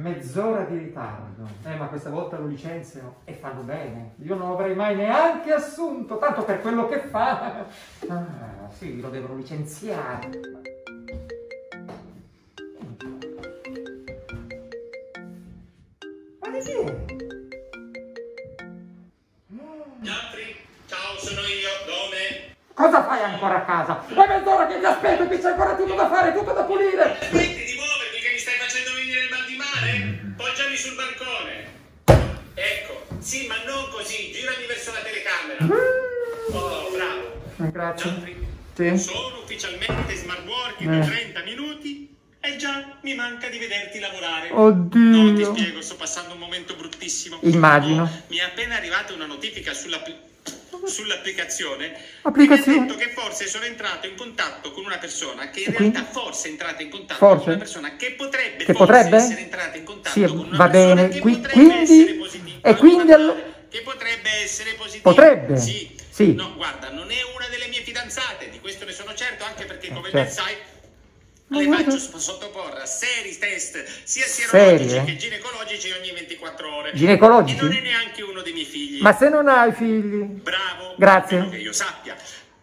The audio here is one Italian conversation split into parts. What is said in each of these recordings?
Mezz'ora di ritardo. Eh, ma questa volta lo licenziano e fanno bene. Io non l'avrei mai neanche assunto, tanto per quello che fa. Ah, sì, lo devono licenziare. Ma di chi è? Ciao, sono io, Dome. Cosa fai ancora a casa? È mezz'ora che ti aspetto, qui c'è ancora tutto da fare, tutto da pulire. Bancone. Ecco, sì, ma non così, girami verso la telecamera. Oh, bravo. Grazie. Gentry, Sì. sono ufficialmente smart working Eh. da 30 minuti e già mi manca di vederti lavorare. Oddio. Non ti spiego, sto passando un momento bruttissimo. Immagino. Oh, mi è appena arrivata una notifica sull'app- sull'applicazione Applicazione? mi ha detto che forse sono entrato in contatto con una persona che in realtà forse è entrata in contatto Forse? con una persona che potrebbe, Che potrebbe? essere entrata in contatto Sì, con una va persona bene. che Qui- potrebbe quindi- essere positiva. e quindi allo- che potrebbe essere positiva. Potrebbe? Sì. Sì. No, guarda, non è una delle mie fidanzate, di questo ne sono certo, anche perché come certo. ben sai le faccio sottoporre a seri test sia Serie? sierologici che ginecologici ogni 24 ore. Ginecologici? E non è neanche uno dei miei figli. Ma se non hai figli? Bravo. Grazie. Che io sappia.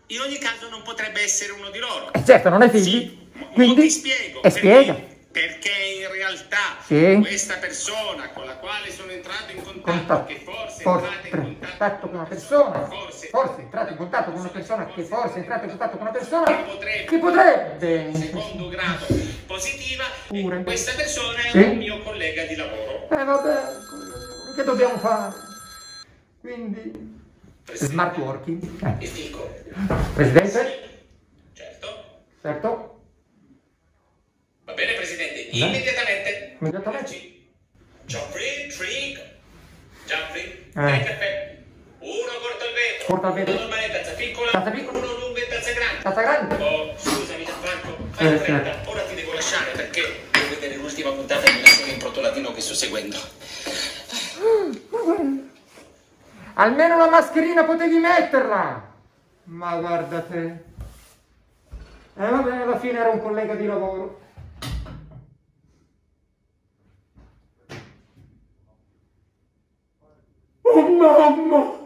In ogni caso non potrebbe essere uno di loro. Eh, certo, non hai figli. Sì, Quindi? ti spiego. E perché- spiega. Perché in realtà Sì. questa persona con la quale sono entrato in contatto, Contatto. che è Forse entrata in contatto, con una persona. forse, entrato in contatto con una persona che forse è entrato in contatto con una persona Che potrebbe. secondo grado positiva, Pure. questa persona è Sì. un mio collega di lavoro. Eh vabbè, che dobbiamo fare? Quindi smart working. Eh. Dico, Presidente? certo. Certo. Va bene, Presidente, immediatamente. Immediatamente. Sì. Geoffrey, Trick. Geoffrey, Eh. tre caffè. Uno corto al vetro. Corto al vetro. Uno normale, tazza piccola. Tazza piccola. Uno lungo e tazza grande. Tazza grande. Oh, scusami, Gianfranco, fai Eh, in fretta. certo. Ora ti devo lasciare perché devo vedere l'ultima puntata di Nazione in Protolatino che sto seguendo. Almeno la mascherina potevi metterla. Ma guarda te. E vabbè, alla fine era un collega di lavoro. Oh mamma!